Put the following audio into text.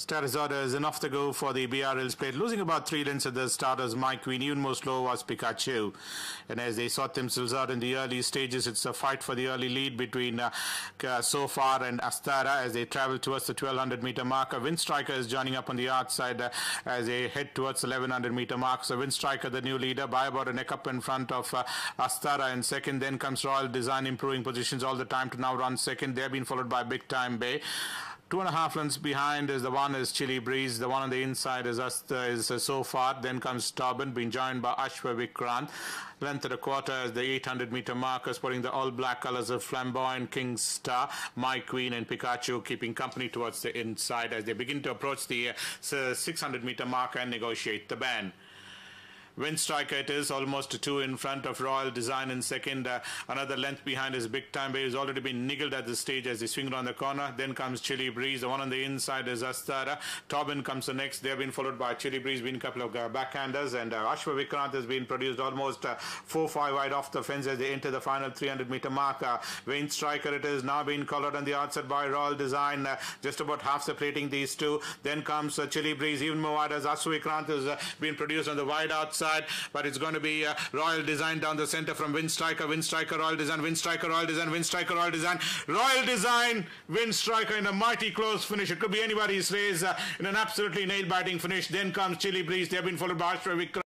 Status orders off the go for the B R Hills plate, losing about three lengths at the starters. My Queen, even more slow was Pikachu. And as they sort themselves out in the early stages, it's a fight for the early lead between uh, So Far and Astara as they travel towards the 1200 meter marker. Windstriker is joining up on the outside uh, as they head towards the 1100 meter mark. So Windstriker, the new leader, by about a neck up in front of uh, Astara in second. Then comes Royal Design, improving positions all the time to now run second. They're being followed by Big Time Bay. Two and a half lengths behind is the one is Chili Breeze. The one on the inside is us is uh, so far. Then comes Tobin, being joined by Ashwa Vikrant. Length at a quarter is the 800 meter marker, sporting the all black colors of Flamboyant, King Star, My Queen, and Pikachu, keeping company towards the inside as they begin to approach the uh, 600 meter marker and negotiate the ban. Windstriker it is almost two in front of Royal Design in second. Uh, another length behind is Big Time Bay, who's already been niggled at the stage as they swing around the corner. Then comes Chili Breeze. The one on the inside is Astara. Tobin comes the next. They've been followed by Chili Breeze, been a couple of uh, backhanders. And uh, Ashwa Vikrant has been produced almost uh, 4-5 wide off the fence as they enter the final 300 meter mark. Uh, Windstriker it is now being collared on the outside by Royal Design. Uh, just about half separating these two. Then comes uh, Chili Breeze, even more wide as Ashwa Vikrant has uh, been produced on the wide outside but it's going to be uh, Royal Design down the center from Windstriker, Windstriker, Royal Design, Windstriker, Royal Design, Windstriker, Royal Design, Royal Design, Windstriker in a mighty close finish. It could be anybody's race uh, in an absolutely nail-biting finish. Then comes Chili Breeze. They have been followed by.